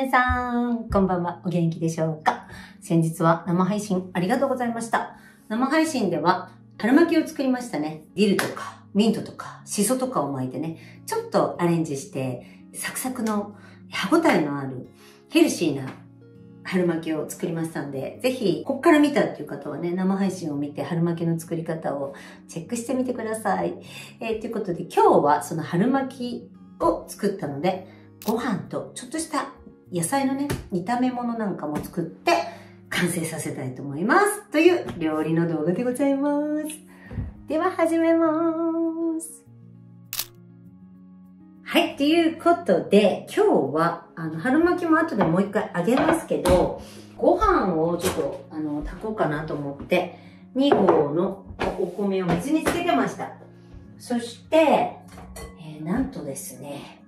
皆さん、こんばんは。お元気でしょうか？先日は生配信ありがとうございました。生配信では、春巻きを作りましたね。ディルとか、ミントとか、シソとかを巻いてね、ちょっとアレンジして、サクサクの歯応えのあるヘルシーな春巻きを作りましたんで、ぜひ、こっから見たっていう方はね、生配信を見て春巻きの作り方をチェックしてみてください。えー、ということで、今日はその春巻きを作ったので、ご飯とちょっとした野菜のね、炒め物なんかも作って完成させたいと思います。という料理の動画でございます。では始めます。はい、ということで、今日は、あの、春巻きも後でもう一回あげますけど、ご飯をちょっと、あの、炊こうかなと思って、2合のお米を水につけてました。そして、えー、なんとですね、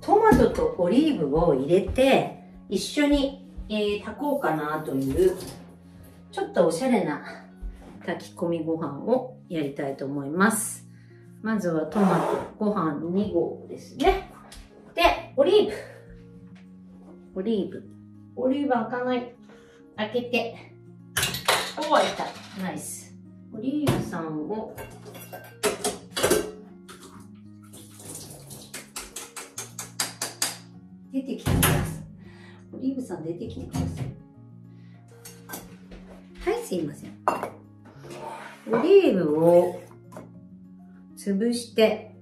トマトとオリーブを入れて、一緒に、えー、炊こうかなという、ちょっとおしゃれな炊き込みご飯をやりたいと思います。まずはトマトご飯2合ですね。で、オリーブ。オリーブ。オリーブ開かない。開けて。お開いた。ナイス。オリーブさんを出てきてください。オリーブさん出てきてください。はい、すいません。オリーブを潰して、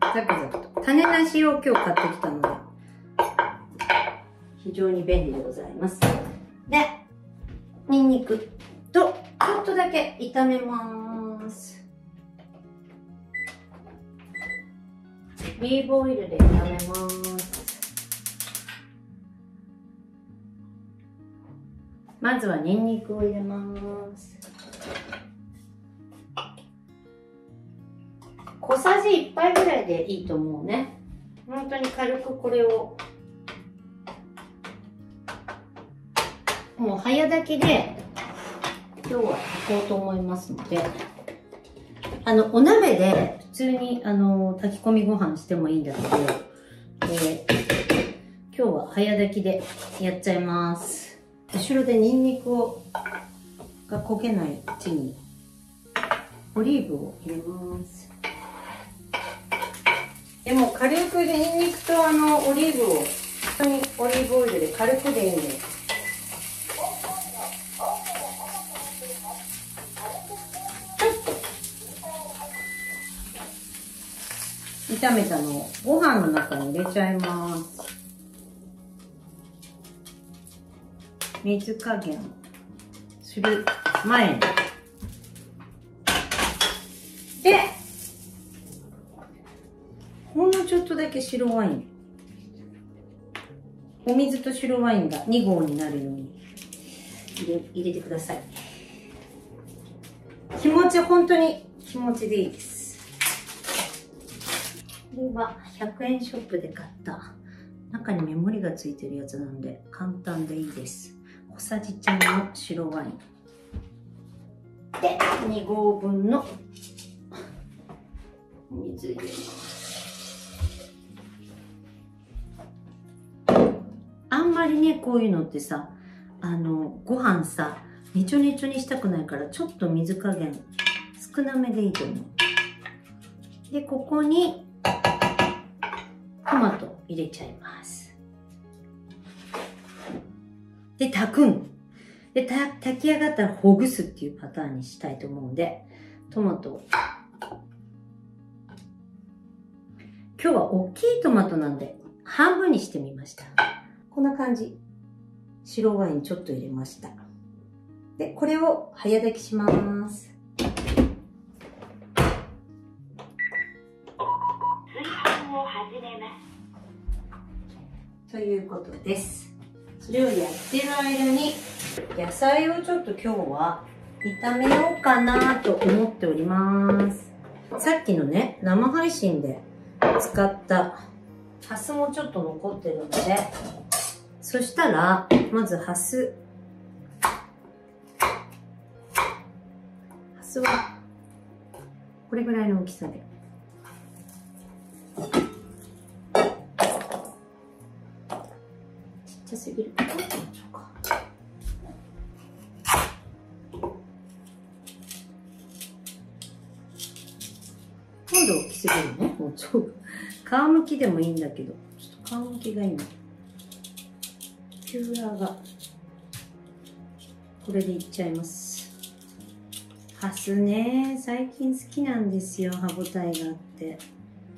ザクザクと。種なしを今日買ってきたので、非常に便利でございます。で、ニンニクとちょっとだけ炒めます。オリーブオイルで炒めます。まずはニンニクを入れます。小さじ1杯ぐらいでいいと思うね。本当に軽くこれをもう早炊きで今日は炊こうと思いますので、あの、お鍋で普通に、あの、炊き込みご飯してもいいんだけど、えー、今日は早炊きでやっちゃいます。後ろでニンニクを、が焦げないうちに、オリーブを入れます。でも軽くニンニクとあの、オリーブを、本当にオリーブオイルで軽くでいいんです。炒めたのをご飯の中に入れちゃい。ます。水加減する前に。で、ほんのちょっとだけ白ワイン。お水と白ワインが2合になるように入れ入れてください。気持ち、本当に気持ちでい。い。です。これは100円ショップで買った。中にメモリがついてるやつなんで簡単でいいです。小さじちゃんの白ワイン。で2合分の。水入れます。あんまりねこういうのってさあのご飯さねちょねちょにしたくないからちょっと水加減少なめでいいと思う。でここに入れちゃいます。で、炊くん。で、炊き上がったらほぐすっていうパターンにしたいと思うんで、トマト今日は大きいトマトなんで、半分にしてみました。こんな感じ。白ワインちょっと入れました。で、これを早炊きします。ということです。それをやってる間に、野菜をちょっと今日は炒めようかなと思っております。さっきのね、生配信で使ったハスもちょっと残ってるので、そしたら、まずハス。ハスは、これぐらいの大きさですぎるか今度大きすぎるねもうちょ皮むきでもいいんだけど。ちょっと皮むきがいいな。ピューラーがこれでいっちゃいます。ハスね最近好きなんですよ歯ごたえがあって。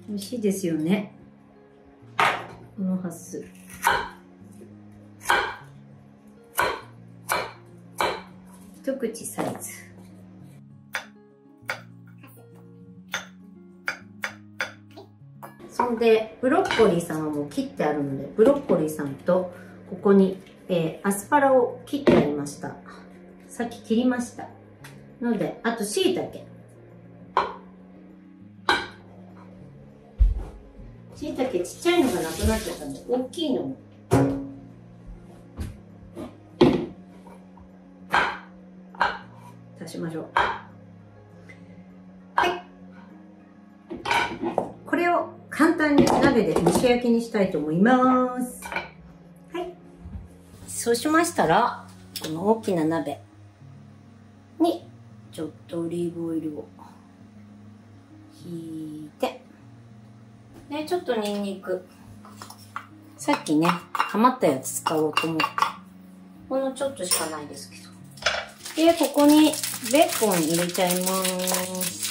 美味しいですよね。このハス。一口サイズ。そんでブロッコリーさんはもう切ってあるのでブロッコリーさんとここに、えー、アスパラを切ってありました。さっき切りました。のであとしいたけしいたけちっちゃいのがなくなっちゃったんで大きいのも。しましょう。はい。これを簡単に鍋で蒸し焼きにしたいと思います。はい。そうしましたらこの大きな鍋にちょっとオリーブオイルをひいて。でちょっとニンニク。さっきね余ったやつ使おうと思って。ほんのちょっとしかないですけど。でここにベーコン入れちゃいます。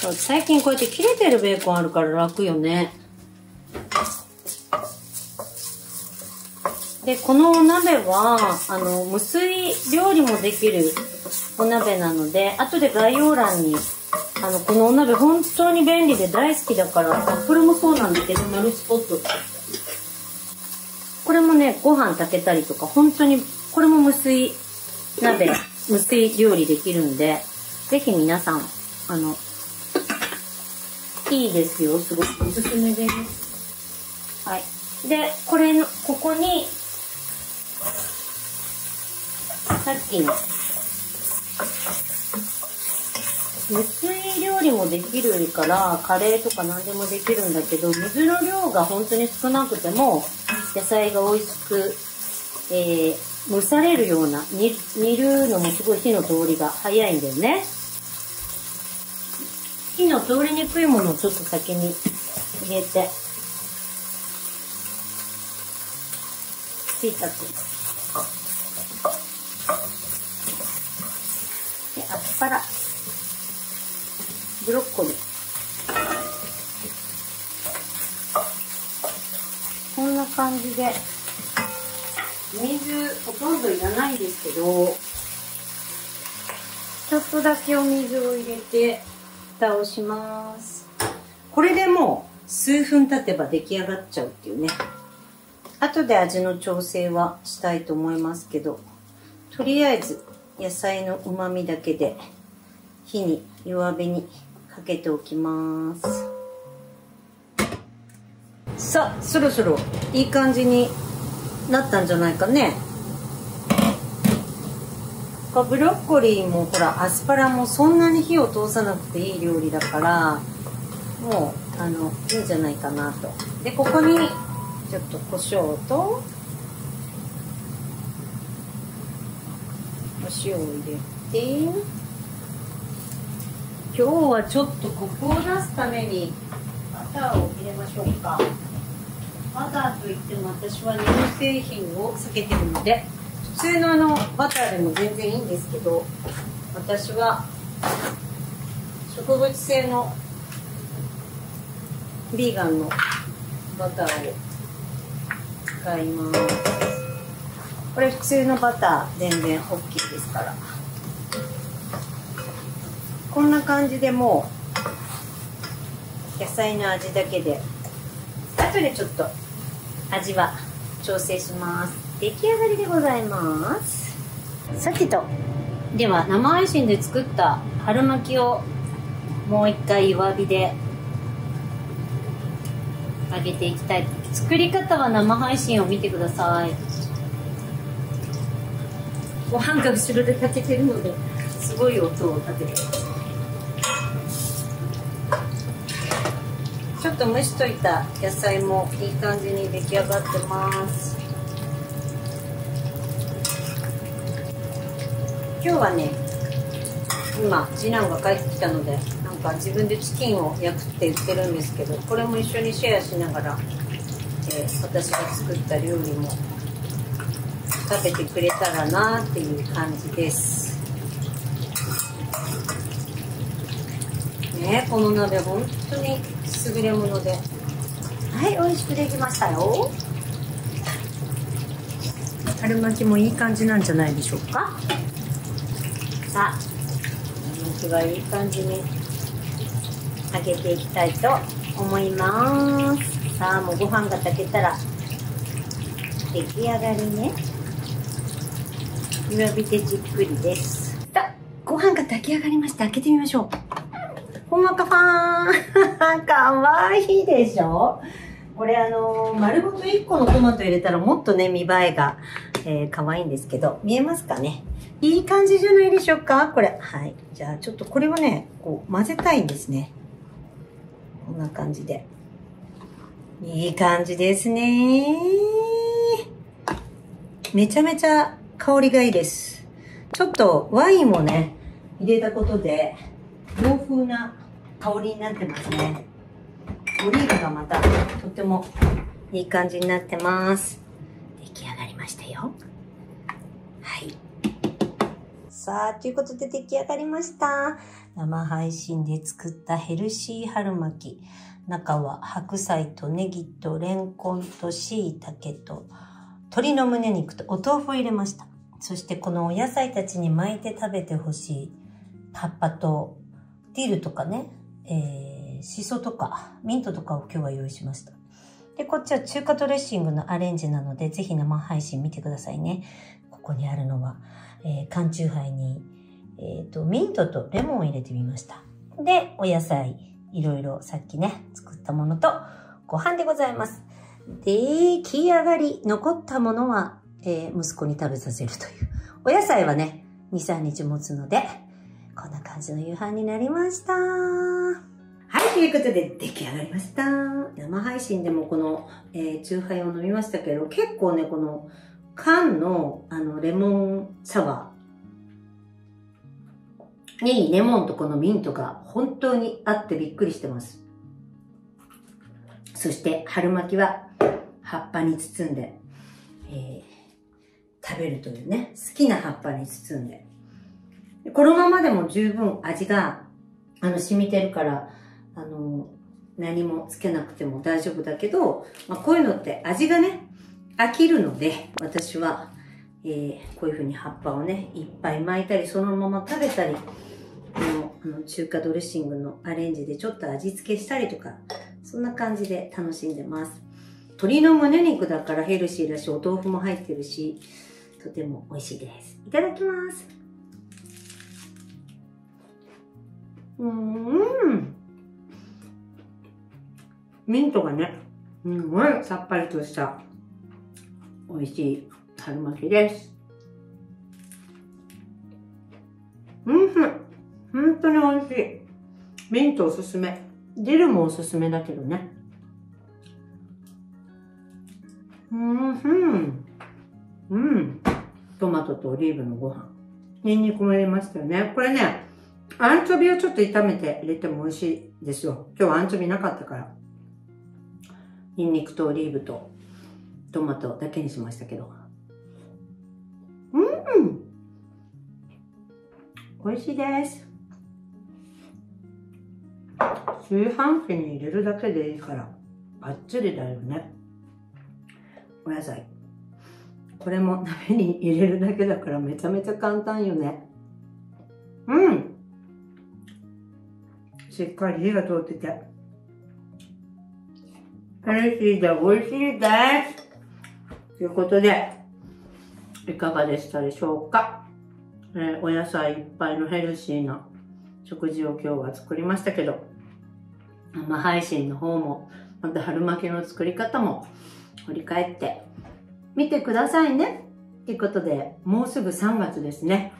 そう最近こうやって切れてるベーコンあるから楽よね。で、このお鍋は、あの、無水料理もできるお鍋なので、後で概要欄に、あの、このお鍋本当に便利で大好きだから、これもそうなんだけど、マルチポット。これもね、ご飯炊けたりとか、本当に、これも無水鍋、無水料理できるんで、ぜひ皆さん、あの、いいですよ。すごくおすすめです。はい。で、これの、ここに、さっきの、無水料理もできるから、カレーとか何でもできるんだけど、水の量が本当に少なくても、野菜が美味しく、えー、蒸されるような煮、煮るのもすごい火の通りが早いんだよね。火の通りにくいものをちょっと先に入れて、しいたけ。で、アスパラ、ブロッコリー。こんな感じで、水ほとんどいらないんですけど、ちょっとだけお水を入れて、蓋をします。これでもう数分経てば出来上がっちゃうっていうね。後で味の調整はしたいと思いますけど、とりあえず野菜の旨味だけで火に弱火にかけておきますさあそろそろいい感じになったんじゃないかね。ブロッコリーもほらアスパラもそんなに火を通さなくていい料理だからもうあのいいんじゃないかなと。でここにちょっと胡椒とお塩を入れて今日はちょっとコクを出すためにバターを入れましょうか。バターといっても私は乳製品を避けてるので普通のあのバターでも全然いいんですけど私は植物性のビーガンのバターを使います。これ普通のバター全然 OK ですから。こんな感じでもう野菜の味だけで後でちょっと味は調整します。出来上がりでございます。さてとでは生配信で作った春巻きをもう一回弱火で揚げていきたい。作り方は生配信を見てください。ご飯が後ろで炊けてるのですごい音を立ててます。と蒸しといた野菜もいい感じに出来上がってます。今日はね今次男が帰ってきたのでなんか自分でチキンを焼くって言ってるんですけどこれも一緒にシェアしながら、えー、私が作った料理も食べてくれたらなっていう感じです。ね。この鍋本当に優れもので。はい美味しくできましたよ。春巻きもいい感じなんじゃないでしょうか？さあ春巻きはいい感じに揚げていきたいと思います。さあもうご飯が炊けたら出来上がりね。弱火でじっくりです。ご飯が炊き上がりました。開けてみましょうほんまかファーンかわいいでしょ？これあのー、丸ごと1個のトマト入れたらもっとね、見栄えが、えー、可愛いんですけど、見えますかね？いい感じじゃないでしょうか？これ。はい。じゃあちょっとこれはね、こう混ぜたいんですね。こんな感じで。いい感じですねめちゃめちゃ香りがいいです。ちょっとワインをね、入れたことで、洋風な香りになってますね。オリーブがまたとてもいい感じになってます。出来上がりましたよ。はい。さあ、ということで出来上がりました。生配信で作ったヘルシー春巻き。中は白菜とネギとレンコンと椎茸と鶏の胸肉とお豆腐を入れました。そしてこのお野菜たちに巻いて食べてほしい葉っぱとディルとかね、えー、シソとか、ミントとかを今日は用意しました。で、こっちは中華ドレッシングのアレンジなので、ぜひ生配信見てくださいね。ここにあるのは、えー、缶チューハイに、えっ、ー、と、ミントとレモンを入れてみました。で、お野菜、いろいろさっきね、作ったものとご飯でございます。出来上がり、残ったものは、えー、息子に食べさせるという。お野菜はね、2、3日持つので、こんな感じの夕飯になりました。はい、ということで出来上がりました。生配信でもこの、えー、チューハイを飲みましたけど、結構ね、この缶のあのレモンサワーにレモンとこのミントが本当にあってびっくりしてます。そして春巻きは葉っぱに包んで、えー、食べるというね、好きな葉っぱに包んでこのままでも十分味が、あの、染みてるから、あの、何もつけなくても大丈夫だけど、まあ、こういうのって味がね、飽きるので、私は、えー、こういう風に葉っぱをね、いっぱい巻いたり、そのまま食べたり、このあの中華ドレッシングのアレンジでちょっと味付けしたりとか、そんな感じで楽しんでます。鶏の胸肉だからヘルシーだし、お豆腐も入ってるし、とても美味しいです。いただきます。うん。ミントがね、すごいさっぱりとした美味しい春巻きです。うん、本当に美味しい。ミントおすすめ。ディルもおすすめだけどね。うん、うん。うん。トマトとオリーブのご飯。ニンニクも入れましたよね。これね、アンチョビをちょっと炒めて入れても美味しいですよ。今日はアンチョビなかったから。ニンニクとオリーブとトマトだけにしましたけど。うん。美味しいです。炊飯器に入れるだけでいいから、バッチリだよね。お野菜。これも鍋に入れるだけだからめちゃめちゃ簡単よね。うん。しっかり火が通ってて。ヘルシーで美味しいです。ということで、いかがでしたでしょうか、えー、お野菜いっぱいのヘルシーな食事を今日は作りましたけど、生配信の方も、また春巻きの作り方も振り返って見てくださいね。ということで、もうすぐ3月ですね。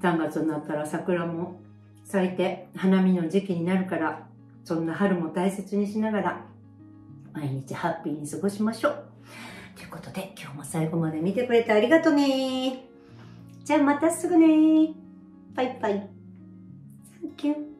3月になったら桜も咲いて花見の時期になるから、そんな春も大切にしながら、毎日ハッピーに過ごしましょう。ということで、今日も最後まで見てくれてありがとねじゃあまたすぐねバイバイ。Thank you.